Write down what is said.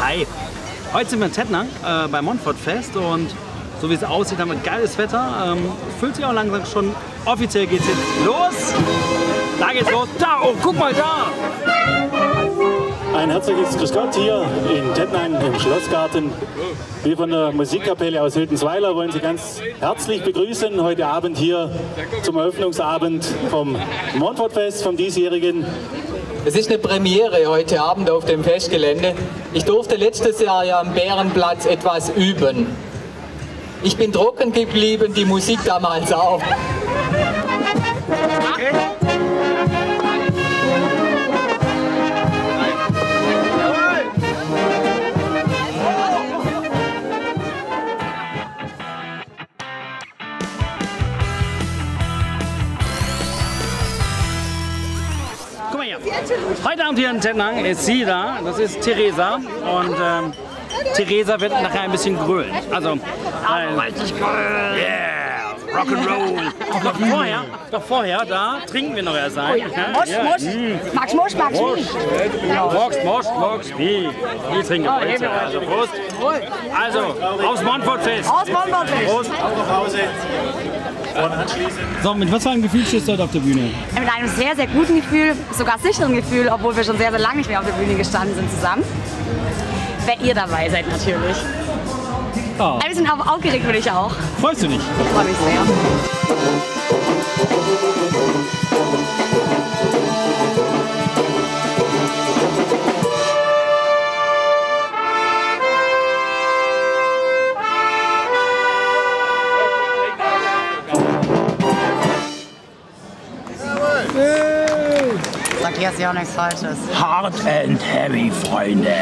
Hi. Heute sind wir in Tettnang äh, beim Montfort Fest und so wie es aussieht, haben wir geiles Wetter. Ähm, fühlt sich auch langsam schon. Offiziell geht's jetzt los. Da geht's los. Da, oh, guck mal da. Ein herzliches Grüß Gott hier in Tettnang im Schlossgarten. Wir von der Musikkapelle aus Hildensweiler wollen Sie ganz herzlich begrüßen heute Abend hier zum Eröffnungsabend vom Montfortfest, vom diesjährigen. Es ist eine Premiere heute Abend auf dem Festgelände. Ich durfte letztes Jahr ja am Bärenplatz etwas üben. Ich bin trocken geblieben, die Musik damals auch. Guck Heute Abend hier in Tettnang ist sie da. Das ist Theresa. Und ähm, Theresa wird nachher ein bisschen grölen. Also, äh, richtig grölen. Yeah, Rock'n'Roll. Doch vorher, doch vorher, da trinken wir noch erst ein. Mosch, Ja, Mosch. mm. Magst Mosch, magst Mosch. Mosch. Mosch, Mosch, Mosch. Wie? Wie trinken wir heute? Also, Prost. Also, aufs Montfort-Fest. Aus Montfort-Fest. Prost. Auf Hause. Anschließend So, mit was für einem Gefühl stehst du heute auf der Bühne? Mit einem sehr, sehr guten Gefühl, sogar sicheren Gefühl, obwohl wir schon sehr, sehr lange nicht mehr auf der Bühne gestanden sind zusammen. Wenn ihr dabei seid natürlich. Ja. Ein bisschen auf- aufgeregt bin ich auch. Freust du dich? Ich freue mich sehr. Sag jetzt ja nichts Falsches. Hard and heavy, Freunde.